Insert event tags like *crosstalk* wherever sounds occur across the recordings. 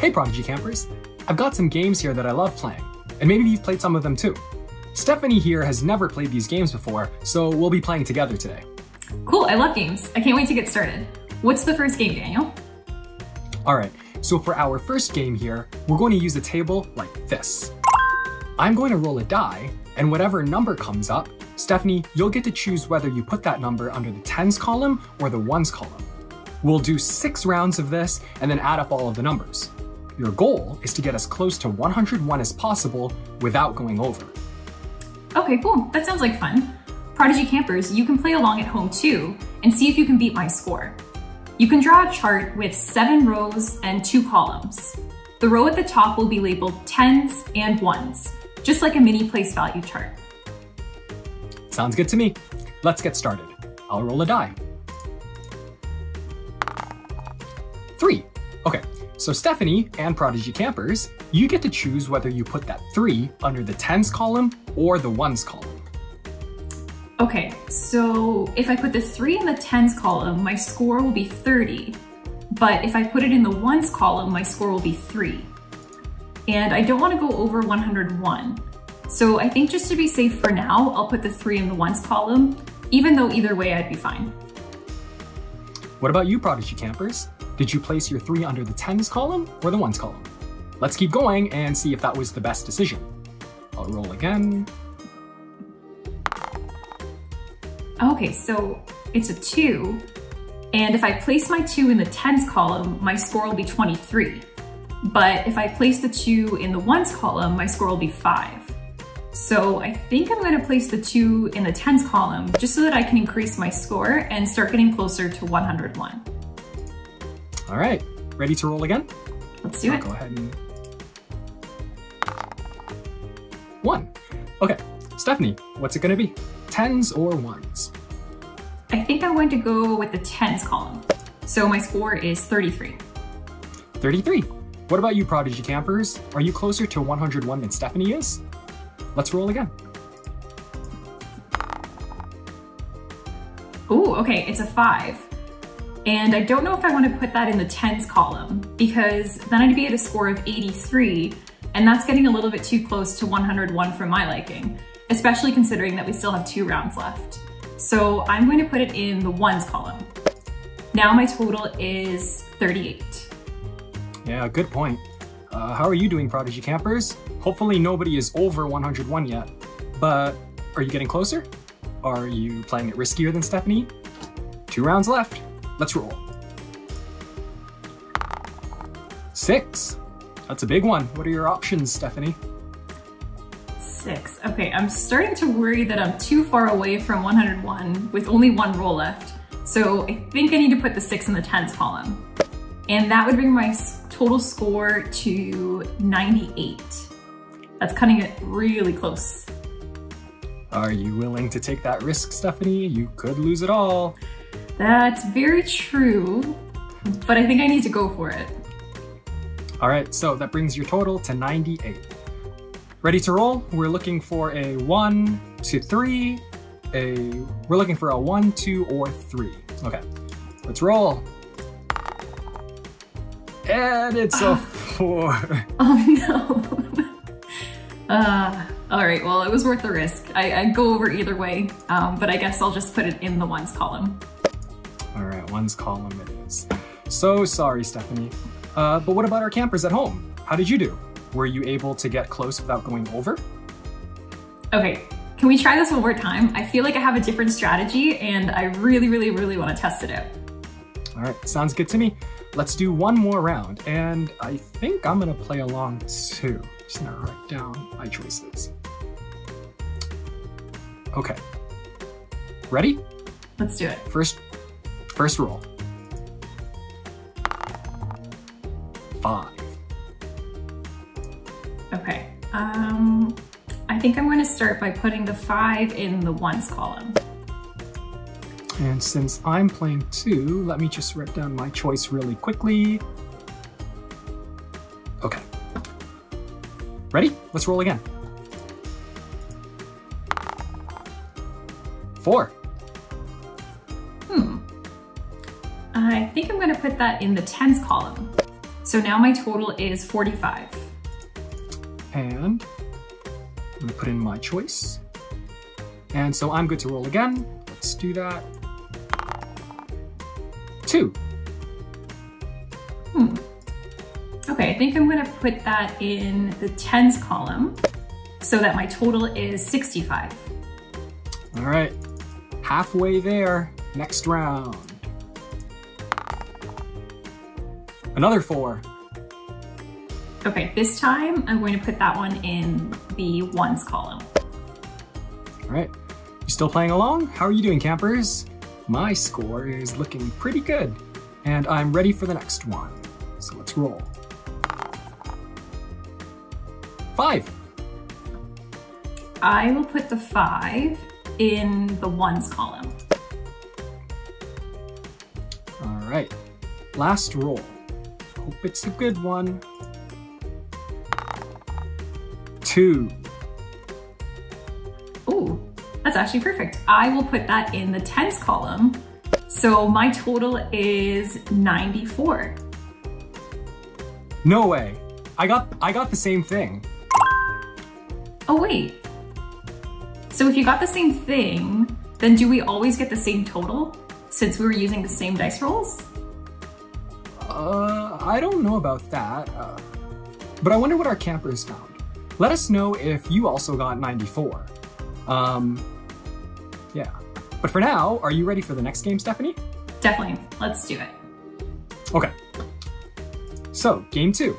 Hey Prodigy Campers! I've got some games here that I love playing, and maybe you've played some of them too. Stephanie here has never played these games before, so we'll be playing together today. Cool, I love games. I can't wait to get started. What's the first game, Daniel? Alright, so for our first game here, we're going to use a table like this. I'm going to roll a die, and whatever number comes up, Stephanie, you'll get to choose whether you put that number under the tens column or the ones column. We'll do six rounds of this and then add up all of the numbers. Your goal is to get as close to 101 as possible without going over. Okay, cool. That sounds like fun. Prodigy campers, you can play along at home too and see if you can beat my score. You can draw a chart with seven rows and two columns. The row at the top will be labeled tens and ones, just like a mini place value chart. Sounds good to me. Let's get started. I'll roll a die. Three. Okay, so Stephanie and Prodigy Campers, you get to choose whether you put that three under the tens column or the ones column. Okay, so if I put the three in the tens column, my score will be 30. But if I put it in the ones column, my score will be three. And I don't wanna go over 101. So I think just to be safe for now, I'll put the three in the ones column, even though either way I'd be fine. What about you, Prodigy Campers? Did you place your three under the tens column or the ones column? Let's keep going and see if that was the best decision. I'll roll again. Okay, so it's a two. And if I place my two in the tens column, my score will be 23. But if I place the two in the ones column, my score will be five. So I think I'm gonna place the two in the tens column just so that I can increase my score and start getting closer to 101. All right, ready to roll again? Let's do I'll it. Go ahead and... One. Okay, Stephanie, what's it gonna be? Tens or ones? I think I'm going to go with the tens column. So my score is 33. 33. What about you, Prodigy Campers? Are you closer to 101 than Stephanie is? Let's roll again. Ooh, okay, it's a five. And I don't know if I want to put that in the tens column because then I'd be at a score of 83, and that's getting a little bit too close to 101 for my liking, especially considering that we still have two rounds left. So I'm going to put it in the ones column. Now my total is 38. Yeah, good point. Uh, how are you doing, Prodigy Campers? Hopefully nobody is over 101 yet. But are you getting closer? Are you playing it riskier than Stephanie? Two rounds left. Let's roll. Six. That's a big one. What are your options, Stephanie? Six. Okay, I'm starting to worry that I'm too far away from 101 with only one roll left. So I think I need to put the six in the tens column. And that would bring my total score to 98. That's cutting it really close. Are you willing to take that risk, Stephanie? You could lose it all. That's very true, but I think I need to go for it. All right, so that brings your total to 98. Ready to roll? We're looking for a one to three, a, we're looking for a one, two, or three. Okay, let's roll. And it's a four. *laughs* Oh no. *laughs* uh, all right, well, it was worth the risk. I, I'd go over either way, um, but I guess I'll just put it in the ones column. One's column it is. So sorry, Stephanie. Uh, but what about our campers at home? How did you do? Were you able to get close without going over? Okay, can we try this one more time? I feel like I have a different strategy and I really, really, really want to test it out. All right, sounds good to me. Let's do one more round, and I think I'm gonna play along too. Just gonna write down my choices. Okay. Ready? Let's do it. First, first roll. Five. Okay. Um, I think I'm going to start by putting the five in the ones column. And since I'm playing two, let me just write down my choice really quickly. Okay. Ready? Let's roll again. Four. I think I'm going to put that in the tens column. So now my total is 45. And I'm gonna put in my choice. And so I'm good to roll again. Let's do that. Two. Hmm. Okay, I think I'm gonna put that in the tens column so that my total is 65. All right, halfway there. Next round. Another four. Okay, this time I'm going to put that one in the ones column. All right, you still playing along? How are you doing, campers? My score is looking pretty good, and I'm ready for the next one. So let's roll. Five. I will put the five in the ones column. All right, last roll. Hope it's a good one. Two. Ooh, that's actually perfect. I will put that in the tens column. So my total is 94. No way. I got I got the same thing. Oh wait. So if you got the same thing, then do we always get the same total since we were using the same dice rolls? Uh, I don't know about that. Uh, but I wonder what our campers found. Let us know if you also got 94. Um, yeah. But for now, are you ready for the next game, Stephanie? Definitely. Let's do it. Okay. So, game two.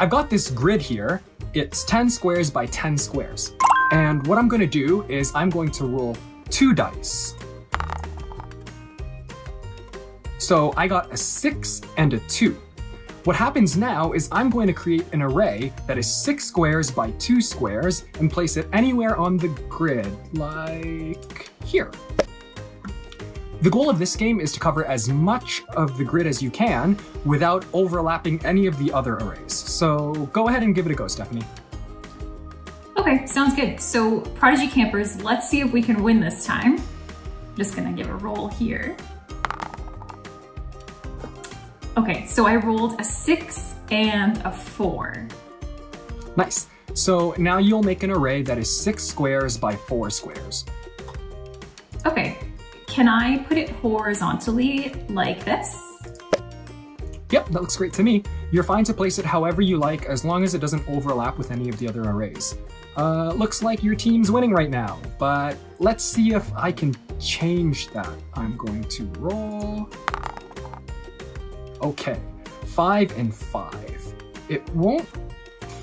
I've got this grid here. It's 10 squares by 10 squares. And what I'm gonna do is I'm going to roll two dice. So I got a six and a two. What happens now is I'm going to create an array that is six squares by two squares and place it anywhere on the grid, like here. The goal of this game is to cover as much of the grid as you can without overlapping any of the other arrays. So go ahead and give it a go, Stephanie. Okay, sounds good. So Prodigy Campers, let's see if we can win this time. I'm just gonna give a roll here. Okay, so I rolled a six and a four. Nice. So now you'll make an array that is six squares by four squares. Okay, can I put it horizontally like this? Yep, that looks great to me. You're fine to place it however you like as long as it doesn't overlap with any of the other arrays. Uh, looks like your team's winning right now, but let's see if I can change that. I'm going to roll. Okay, five and five. It won't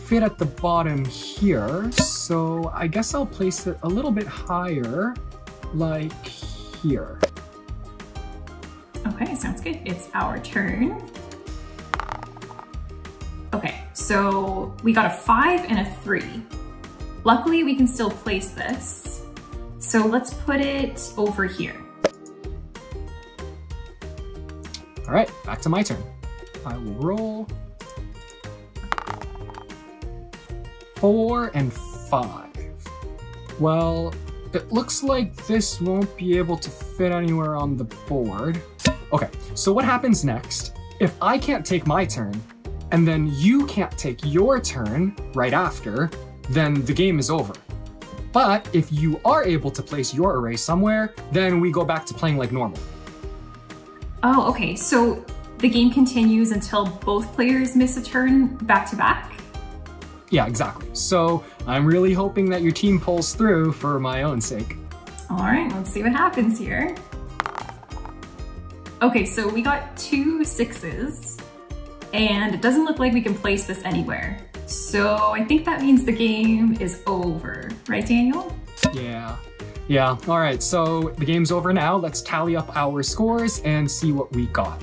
fit at the bottom here, so I guess I'll place it a little bit higher, like here. Okay, sounds good. It's our turn. Okay, so we got a five and a three. Luckily, we can still place this. So let's put it over here. All right, back to my turn. I will roll. Four and five. Well, it looks like this won't be able to fit anywhere on the board. Okay, so what happens next? If I can't take my turn, and then you can't take your turn right after, then the game is over. But if you are able to place your array somewhere, then we go back to playing like normal. Oh, okay. So the game continues until both players miss a turn back to back? Yeah, exactly. So I'm really hoping that your team pulls through for my own sake. All right, let's see what happens here. Okay, so we got two sixes, and it doesn't look like we can place this anywhere. So I think that means the game is over, right, Daniel? Yeah. Yeah, all right, so the game's over now. Let's tally up our scores and see what we got.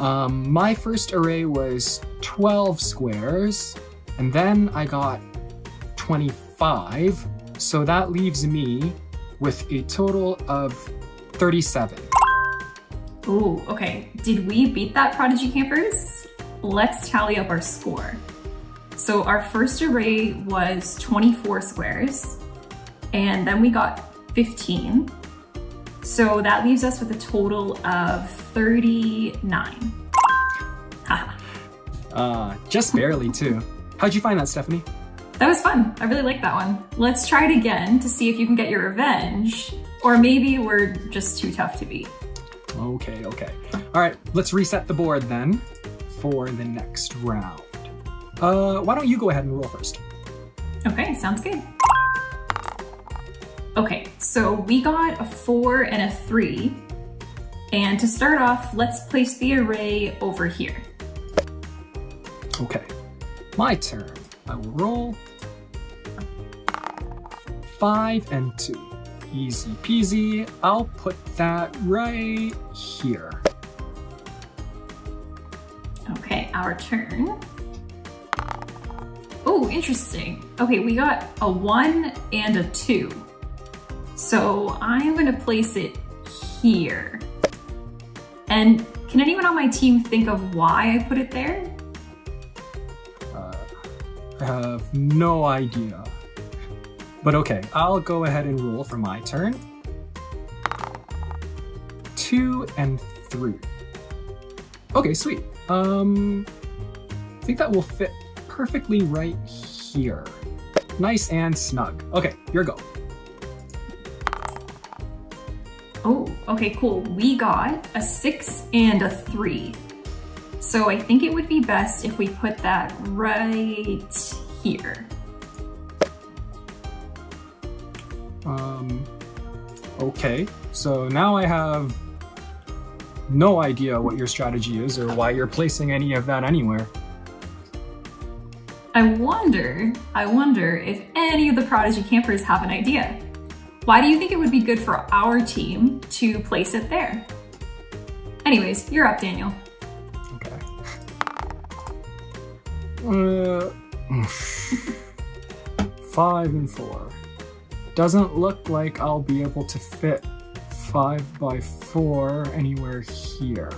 Um, my first array was 12 squares, and then I got 25, so that leaves me with a total of 37. Ooh, okay. Did we beat that Prodigy Campers? Let's tally up our score. So our first array was 24 squares, and then we got 15. So that leaves us with a total of 39. Haha. Uh, just barely too. How'd you find that, Stephanie? That was fun. I really like that one. Let's try it again to see if you can get your revenge, or maybe we're just too tough to beat. Okay, okay. All right, let's reset the board then for the next round. Uh, why don't you go ahead and roll first? Okay, sounds good. Okay, so we got a four and a three. And to start off, let's place the array over here. Okay, my turn. I will roll. Five and two. Easy peasy. I'll put that right here. Okay, our turn. Oh, interesting. Okay, we got a one and a two. So I'm gonna place it here. And can anyone on my team think of why I put it there? Uh, I have no idea. But okay, I'll go ahead and roll for my turn. Two and three. Okay, sweet. Um, I think that will fit perfectly right here. Nice and snug. Okay, your go. Okay, cool. We got a six and a three. So I think it would be best if we put that right here. Um, okay, so now I have no idea what your strategy is or why you're placing any of that anywhere. I wonder, I wonder if any of the Prodigy campers have an idea. Why do you think it would be good for our team to place it there? Anyways, you're up, Daniel. Okay. Uh, *laughs* five and four. Doesn't look like I'll be able to fit five by four anywhere here.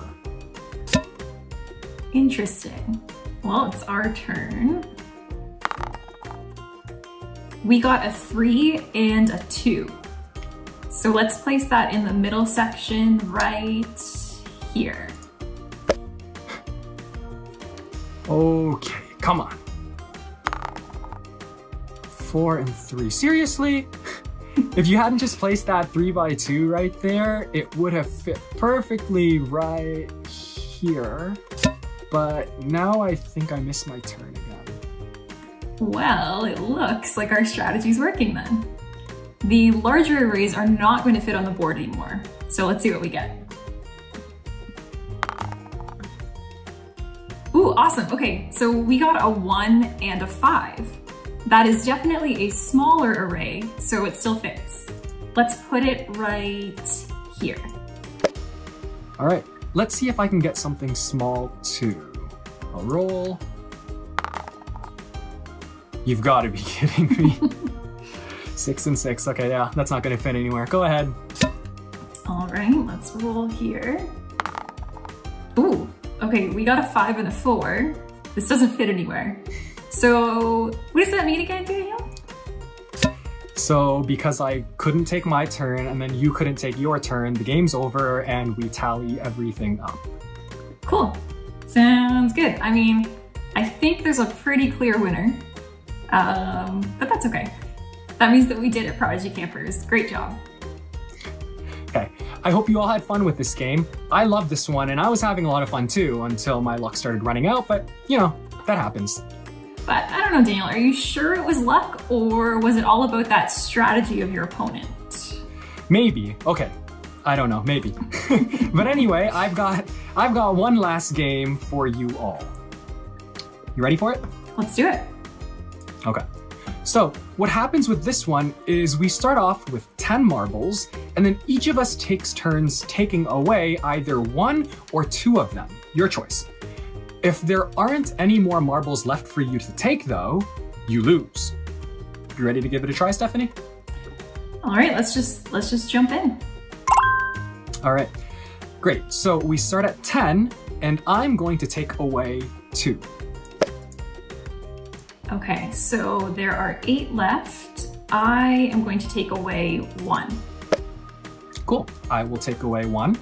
Interesting. Well, it's our turn. We got a three and a two. So let's place that in the middle section right here. Okay, come on. Four and three. Seriously? if you hadn't just placed that three by two right there, it would have fit perfectly right here. But now I think I missed my turn again. Well, it looks like our strategy's working then. The larger arrays are not going to fit on the board anymore. So let's see what we get. Ooh, awesome. Okay, so we got a one and a five. That is definitely a smaller array, so it still fits. Let's put it right here. All right, let's see if I can get something small too. I'll roll. You've got to be *laughs* kidding me. Six and six. Okay, yeah, that's not going to fit anywhere. Go ahead. All right, let's roll here. Ooh, okay, we got a five and a four. This doesn't fit anywhere. So what does that mean again, Daniel? So because I couldn't take my turn and then you couldn't take your turn, the game's over and we tally everything up. Cool. Sounds good. I mean, I think there's a pretty clear winner, um, but that's okay. That means that we did it, Prodigy Campers. Great job. Okay, I hope you all had fun with this game. I love this one and I was having a lot of fun too until my luck started running out, but you know, that happens. But I don't know, Daniel, are you sure it was luck or was it all about that strategy of your opponent? Maybe. Okay. I don't know, maybe. *laughs* but anyway, I've got I've got one last game for you all. You ready for it? Let's do it. Okay. So, what happens with this one is we start off with 10 marbles, and then each of us takes turns taking away either one or two of them. Your choice. If there aren't any more marbles left for you to take, though, you lose. You ready to give it a try, Stephanie? All right, let's just let's just jump in. All right, great. So we start at 10, and I'm going to take away two. Okay, so there are eight left. I am going to take away one. Cool. I will take away one.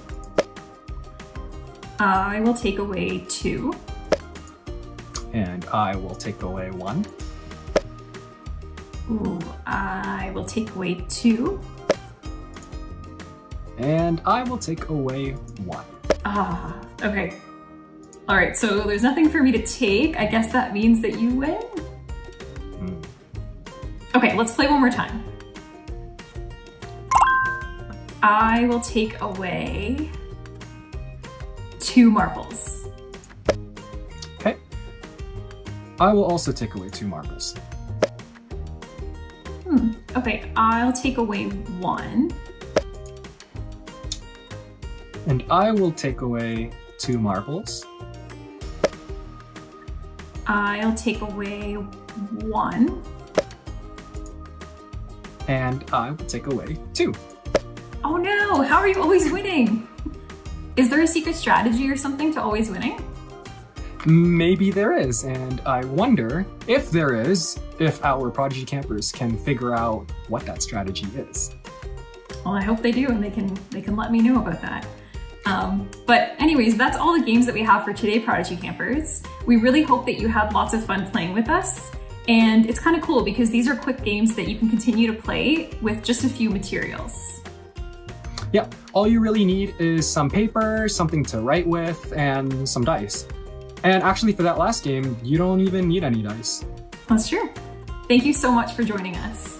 I will take away two. And I will take away one. Ooh, I will take away two. And I will take away one. Ah, okay. All right, so there's nothing for me to take. I guess that means that you win? Okay, let's play one more time. I will take away two marbles. Okay. I will also take away two marbles. Hmm. Okay, I'll take away one. And I will take away two marbles. I'll take away one. And I will take away two. Oh no, how are you always winning? Is there a secret strategy or something to always winning? Maybe there is, and I wonder if there is, if our Prodigy campers can figure out what that strategy is. Well, I hope they do and they can they can let me know about that. Um, but anyways, that's all the games that we have for today, Prodigy Campers. We really hope that you had lots of fun playing with us. And it's kind of cool because these are quick games that you can continue to play with just a few materials. Yeah, all you really need is some paper, something to write with, and some dice. And actually for that last game, you don't even need any dice. That's true. Thank you so much for joining us.